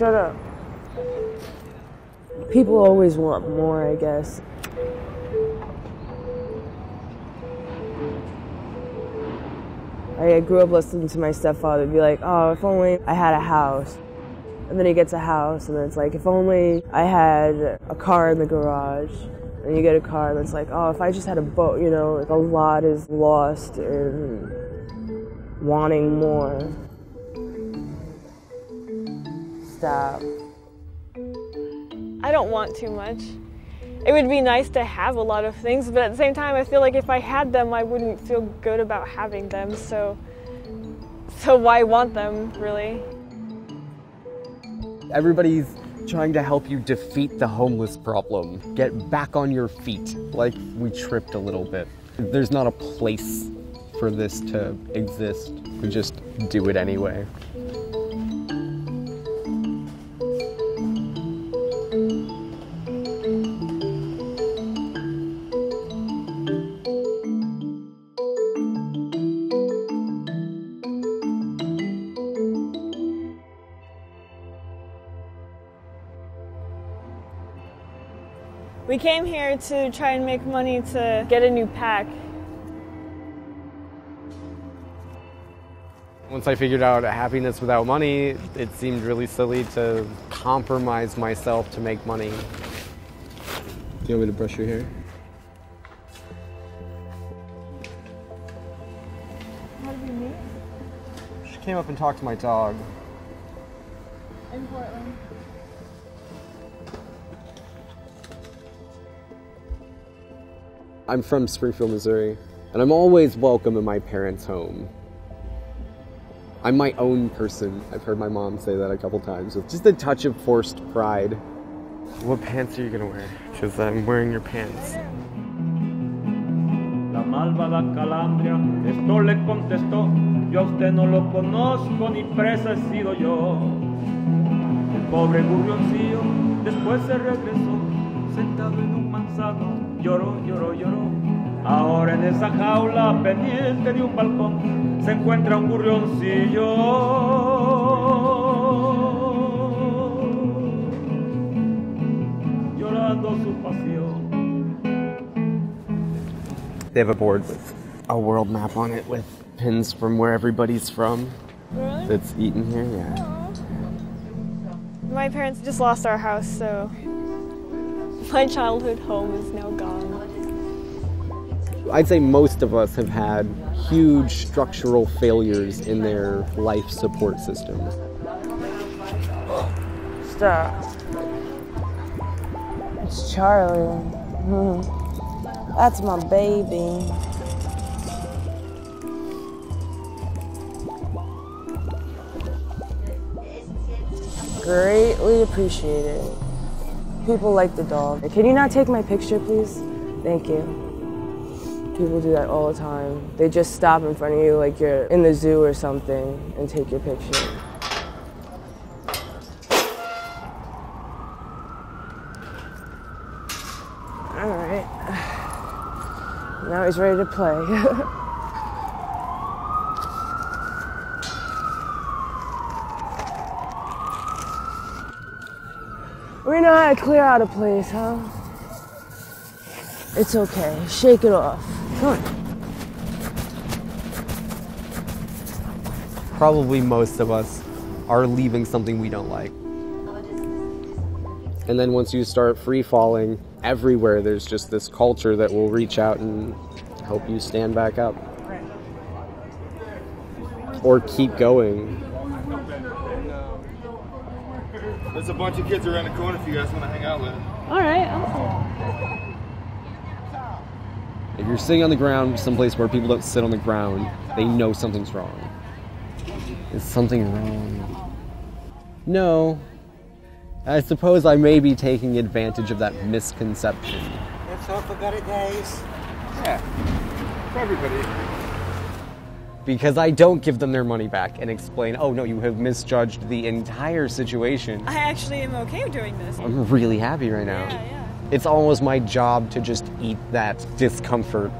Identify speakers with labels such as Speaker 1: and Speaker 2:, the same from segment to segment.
Speaker 1: Shut up. People always want more, I guess. I grew up listening to my stepfather be like, oh, if only I had a house. And then he gets a house, and then it's like, if only I had a car in the garage. And you get a car, and it's like, oh, if I just had a boat, you know, like a lot is lost in wanting more. Stop.
Speaker 2: I don't want too much. It would be nice to have a lot of things, but at the same time, I feel like if I had them, I wouldn't feel good about having them. So, so why want them, really?
Speaker 3: Everybody's trying to help you defeat the homeless problem. Get back on your feet. Like we tripped a little bit. There's not a place for this to exist. We just do it anyway.
Speaker 2: We came here to try and make money to get a new pack.
Speaker 3: Once I figured out happiness without money, it seemed really silly to compromise myself to make money. Do you want me to brush your hair?
Speaker 2: How did we meet?
Speaker 3: She came up and talked to my dog.
Speaker 2: In Portland.
Speaker 3: I'm from Springfield, Missouri, and I'm always welcome in my parents' home. I'm my own person. I've heard my mom say that a couple times with just a touch of forced pride. What pants are you gonna wear? Because I'm wearing your pants.
Speaker 4: La malvada Calandria, esto le contestó, yo a usted no lo conozco, ni presa he sido yo. El pobre gurrioncillo después se regresó, sentado en un manzano, lloró, lloró, lloró. Ahora en esa jaula pendiente de un balcón se encuentra un gurrioncillo. Llorando su pasión.
Speaker 3: They have a board with a world map on it with pins from where everybody's from
Speaker 2: Really?
Speaker 3: that's eaten here. Yeah.
Speaker 2: My parents just lost our house, so my childhood home is now gone.
Speaker 3: I'd say most of us have had huge structural failures in their life support systems.
Speaker 1: Stop. It's Charlie. That's my baby. Greatly appreciated. People like the dog. Can you not take my picture, please? Thank you. People do that all the time. They just stop in front of you like you're in the zoo or something and take your picture. All right. Now he's ready to play. we know how to clear out a place, huh? It's okay. Shake it off. Come on.
Speaker 3: Probably most of us are leaving something we don't like. And then once you start free falling, everywhere there's just this culture that will reach out and help you stand back up. Or keep going.
Speaker 5: There's a bunch of kids around the corner if you guys want to hang out with. them.
Speaker 2: All right, awesome.
Speaker 3: If you're sitting on the ground someplace where people don't sit on the ground, they know something's wrong. Is something wrong? No. I suppose I may be taking advantage of that misconception.
Speaker 6: Let's hope for better days.
Speaker 5: Yeah, for everybody.
Speaker 3: Because I don't give them their money back and explain, oh no, you have misjudged the entire situation.
Speaker 2: I actually am okay doing this.
Speaker 3: I'm really happy right now.
Speaker 2: Yeah, yeah.
Speaker 3: It's almost my job to just eat that discomfort.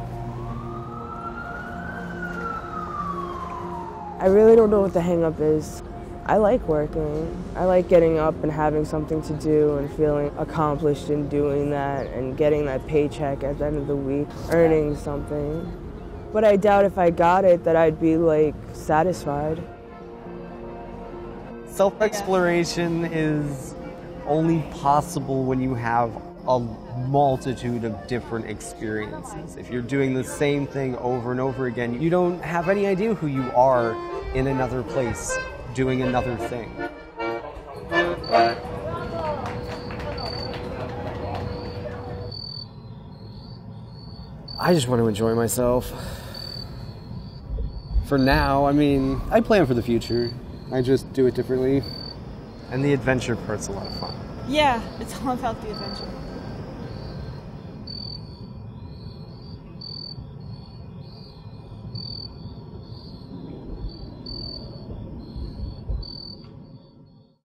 Speaker 1: I really don't know what the hang up is. I like working. I like getting up and having something to do and feeling accomplished in doing that and getting that paycheck at the end of the week, earning something. But I doubt if I got it that I'd be like satisfied.
Speaker 3: Self exploration is only possible when you have a multitude of different experiences. If you're doing the same thing over and over again, you don't have any idea who you are in another place doing another thing.
Speaker 7: I just want to enjoy myself. For now, I mean, I plan for the future. I just do it differently.
Speaker 3: And the adventure part's a lot of fun.
Speaker 2: Yeah, it's all about the adventure.